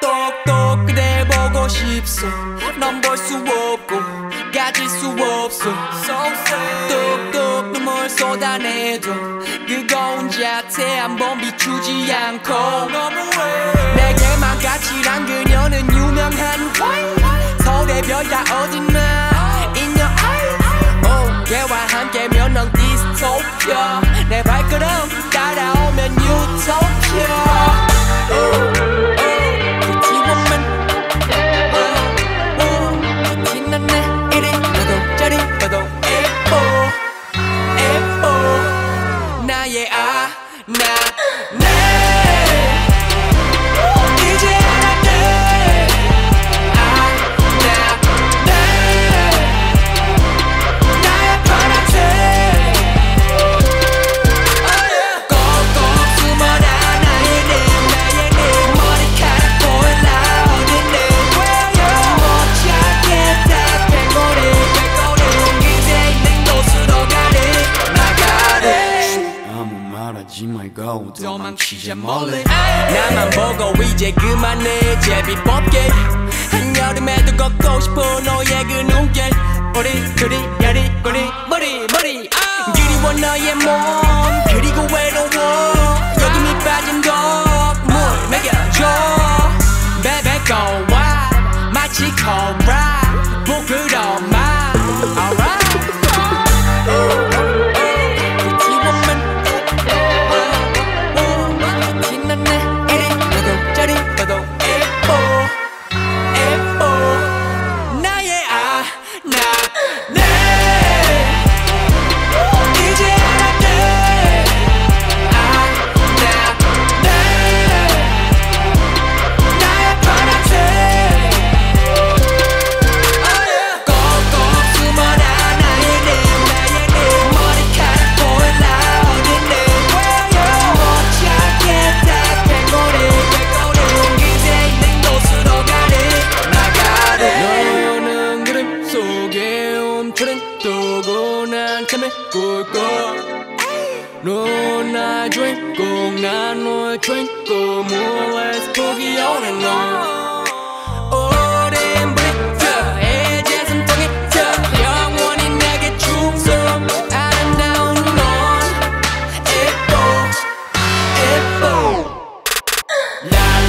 똑똑 그대 보고 싶소. 넌 볼 수 없고 가질 수 없어 뚝뚝 눈물 쏟아내도 그거운 자태 한번 비추지 않고. 내게만 가치란 그 녀는 유명한 서울의 별다 어딨나 In your eye 걔와 함께면 넌 디스토피아 내 발걸음 따라오면 유토피 말고 도망치자 멀리 나만 보고 이제 그만해 제비 뽑게. 한여름에도 걷고 싶어 너의 그 눈길. 우리 둘이 야리 꼬리 머리 머리. 아. 그리워 너의 몸 그리고 외로워. 여기 밑 빠진 독물 먹여줘. 베베 go wild. 마치 코브라 부끄러움 me coco. No, not drink. not no drinko, more less boogie on and on. La